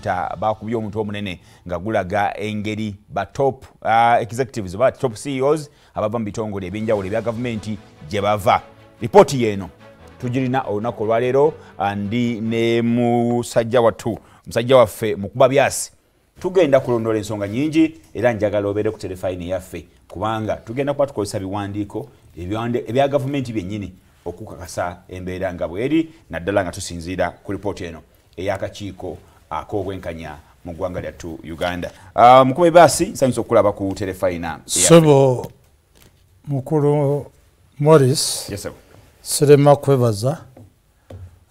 nta bakubye omuntu omunene nga gulaga engeri ba top uh, executives oba top ceos abava mu bitongole ebyenjawulo ebya gavumenti gye bava. Ripooti yeeno tugirina olunaku olwaleero ndi ne musajja wattu musajja waffe mukuba byasi. Tugenda kulondola ensonga nyingi era njagala obeere ku terefayini yaffe kubanga tugenda kuba tukozesa biwandiiko ebya gavumenti byennyini okukakasa embeera nga bweri naddala nga tusinziira ku ripooti eno. Ey'akakiiko ak'obwenkanya mu ggwanga lyattu uganda. Uh, mukube baasi nsanyusa okulaba ku terefayina sebo mukulu morris sirema kwebaza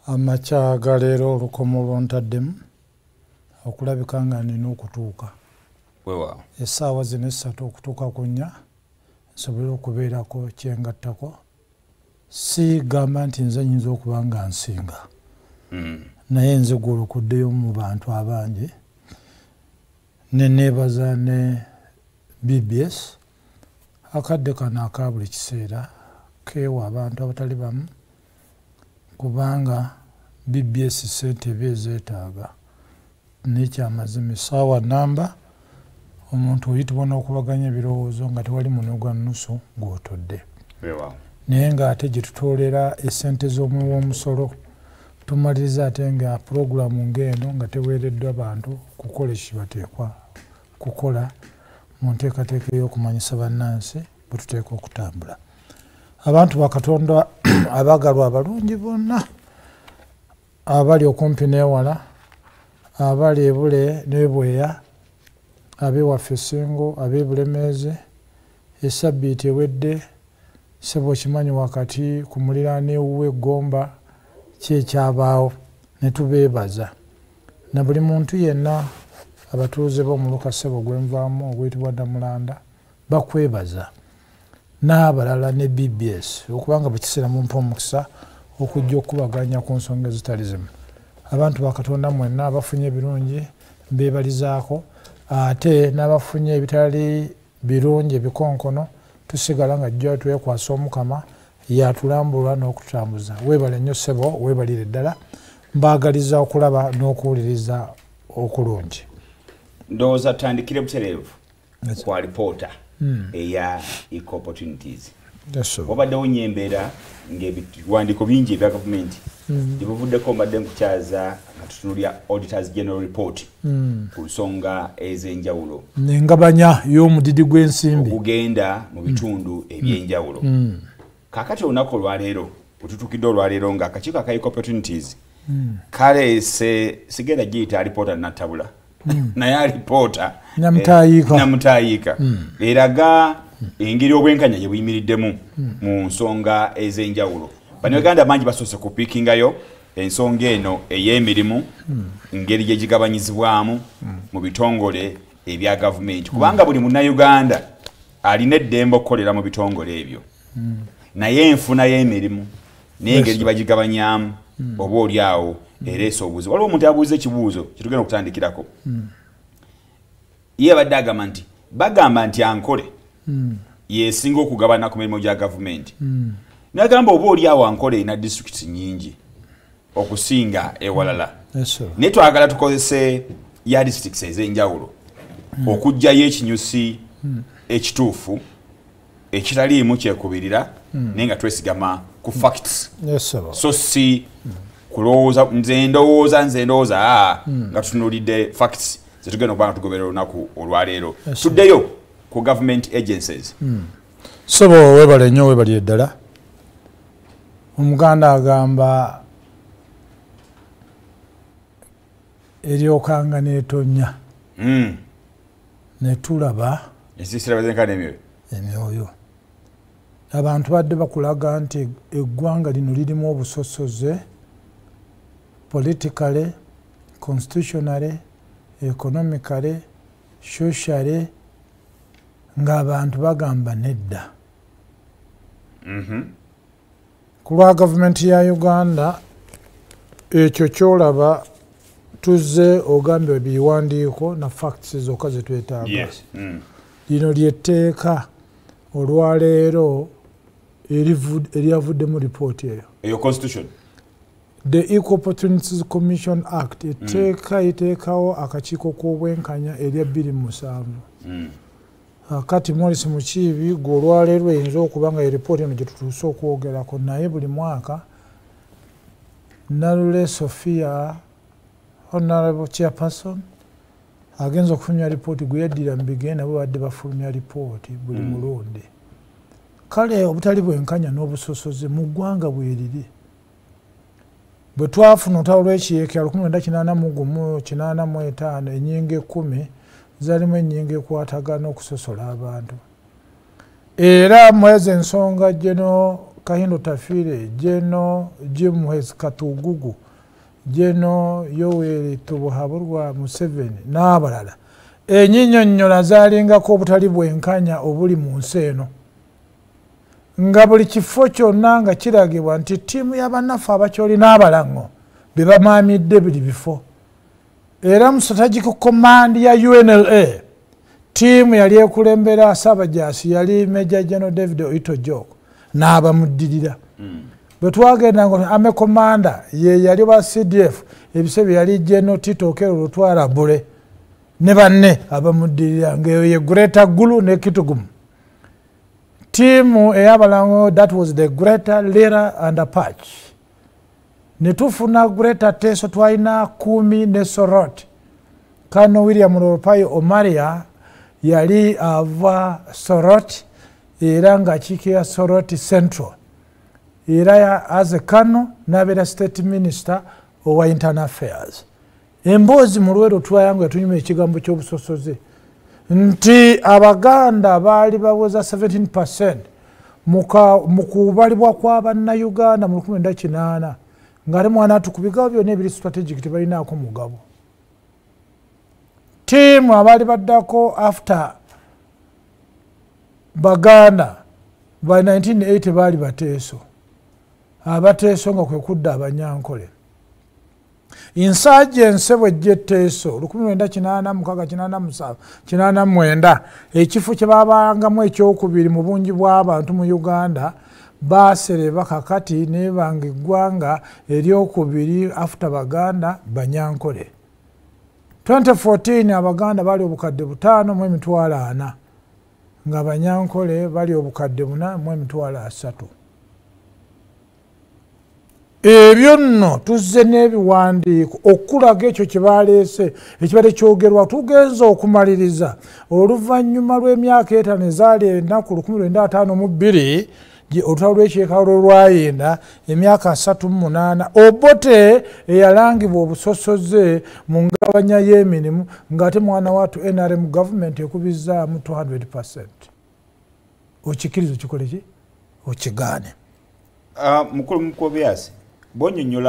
amakyaga leero olukomo lwontaddemu okulabika nga nina okutuuka. Essaawa zino esatu okutuuka ku nnya nsobole okubeerako kyengattako si gamba nti nze nyinza okuba nga nsinga. Mm. Naye nze gwolukuddeyo mu bantu abangi. Neneebaza ne bbs akadde kano aka buli kiseera keewa abantu abatali bamu kubanga bbs sente eba ezeetaaga. Nekyamazima esaawa namba omuntu oyitibwa n'okubaganya ebirowoozo nga tewali munogwa nusu gwotodde naye ngaate gyetutoolera esente z'omuwomusolo tumaliriza ate nga puroguramu ngaeno nga teweereddwa bantu kukola ekibateekwa kukola mu nteekateeka ey'okumanyisa bannansi bwe tuteeka okutambula. Abantu bakatonda abagalwa abalungi bonna abali okumpi n'ewala abali ebule n'ebweya abewaffe esingo abebulemeezi esabbiiti ewedde seba okimanyi wakati ku muliraano ewuwa eggomba kyekyabaawo ne tubeebaza. Na buli muntu yenna abatuuze b'omuluka sebo gwenvaamu ogwitibwa ddamulanda bakwebaza. N'abalala ne bbs okubanga bwekiseera mumpa omukisa okujja okubaganya ku nsonga ezitali zimu. Abantu bakatonda mwenna abafunye ebirungi mbebalizaako ate n'abafunye ebitali birungi ebikonkono tusigala nga jja twekwasa omukama yatulambulwa n'okutambuza. Weebale nnyo sebo weebalire ddala. Mbaagaliza okulaba n'okuwuliriza okulungi. Ndowooza tutandikire butereevu ku alipoota eya eco opportunities. Wabaddewo nyo embeera ngaebiwandiiko bingi ebya gavumenti gyebuvuddeko mbadde nkukyaza nga tutunulya auditors general report ku nsonga ez'enjawulo. Engabanya y'omudidi gw'ensimbi. Okugenda mu bitundu ebyenjawulo kakati olunaku olwaleero wetutukidde olwaleero nga akakiiko aka eco opportunities kaleese sigenda giyita alipoota nattabula naye alipoota namutayiika. eraga engeri obwenkanya gye buyimiriddemu mu nsonga ez'enjawulo. Bannayuganda bangi basoose kupiikingayo ensonga eno ey'emirimu ngeri gye gigabanyizibwamu mu bitongole ebya gavumenti. Kubanga buli munnayuganda alina eddembe okukolera mu bitongole ebyo naye enfuna y'emirimu naye engeri gye bagigabanyamu oba oli awo ereesa obuuzi waliwo omuntu abuuza ekibuuzo kyetugenda okutandikirako. Ye abadde agamba nti bagamba nti ankole. Yesinga okugabana ku mirimu gya gavumenti nagamba oba oli awo ankole erina disitulikiti nyingi okusinga ewalala. Naye twagala tukozese ya disitulikiti ez'enjawulo okugjayo ekinyusi ekituufu ekitaliimu kyekubirira naye nga twesigama ku facts. So si kulowooza nze ndowooza nze ndowooza nga tutunulidde facts zetugenda okuba nga tugoberera olunaku olwaleero. Tuddeyo ku government agencies. Sobo webale nnyo webalire ddala omuganda agamba eryokanga netonya netulaba ensisirabazenkana emyoyo. emyoyo abantu badde bakulaga nti eggwanga lino lirimu obusosoze politically constitutionally economically socially ng'abantu bagamba nedda. Ku lwa gavumenti ya uganda ekyo kyolaba tuzze ogambye biwandiiko na facts zokka zetwetaaga. Lino lyetteeka olwaleero eryavuddemu ripooti eyo. Eyo constitution? The equal opportunities commission act eteeka iteekawo akakiiko k'obwenkanya erya bbiri mu musanvu. Mm. kati moris mukiibi gwe olwaleero eyinza okuba nga eripooti eno gyetutuuse okwogerako naye buli mwaka nalule sophia honorable chairperson agenza okufulumya ripooti gwe yaddira mu bigenda bwe badde bafulumya ripooti buli mm. Kale obutali bwenkanya n'obusosoze mu ggwanga bweriri bwe twafuna olutalo lw'ekiyeekera 1985 enyinga ekumi zalimu enyinga ekwatagana okusosola abantu. Era mwezi ensonga geno kahindo tafire geno jimhes katugugu geno yoweri tubuhaburwa museveni n'abalala enyinyonnyola zalingako obutali bwenkanya obuli mu nsi eno nga buli kifo kyonna nga kiragibwa nti ttiimu y'abannaffe abakyolina abalaŋŋo be bamaamidde buli bifo. Era mu strategic command ya unla ttiimu yali ekulembera saabajasi yali meja general david oito jok n'abamuddirira mm. bwe twagenda nga ame commanda ye yali wa cdf ebise bye yali geno titokero lutwala bule ne banne abamuddirira ngaeyo ye greta gulu ne kitugumu tiimu eyabalango that was the greater lera and patch netufuna greater teso twalina kumi ne sorot. Kano william ropai omaria yali ava sorot era nga kiikira sorot central. Era as kano nabeera state minister owa internal affairs. Emboozi mu lwero twayangu yatunyuma ekigambo ky'obusosoze nti abaganda baali baweza 17 percent. Mu kubalibwa kwabannayuganda mu 18 nga ate mwana atu ku bigabo byonna ebiri strategic tebalinaako mugabo. Tiimu abaali baddako after baganda ba 1980 baali bateeso. Abateeso nga kwe kudda abanyankole insaaji ense bwejja etteeso 1987 ekifo kyebabangamu ekyokubiri mu bungi bw'abantu mu uganda basereba kakati nebanga eggwanga eryokubiri afute baganda banyankole. 2014 abaganda bali obukadde butaano mu emitwalo ana. Nga banyankole bali obukadde buna mu emitwalo asatu ebyo nno tuzze n'ebiwandiiko okulaga ekyo kyebaleese ekibadde kyogerwa tugenza okumaliriza. Oluvannyuma lw'emyaka etaano ezaali enaku 1952 olutalo lw'ekyekalo lwayenda emyaka 38 obote eyalangibwa obusosoze mu ngabanya y'emirimu ng'ate mwana watu nrm gavumenti ekubizaamu 200 percent. Okikiriza okikoleki okigaane. Ah, mukulu mukobyasi Bonne nuit,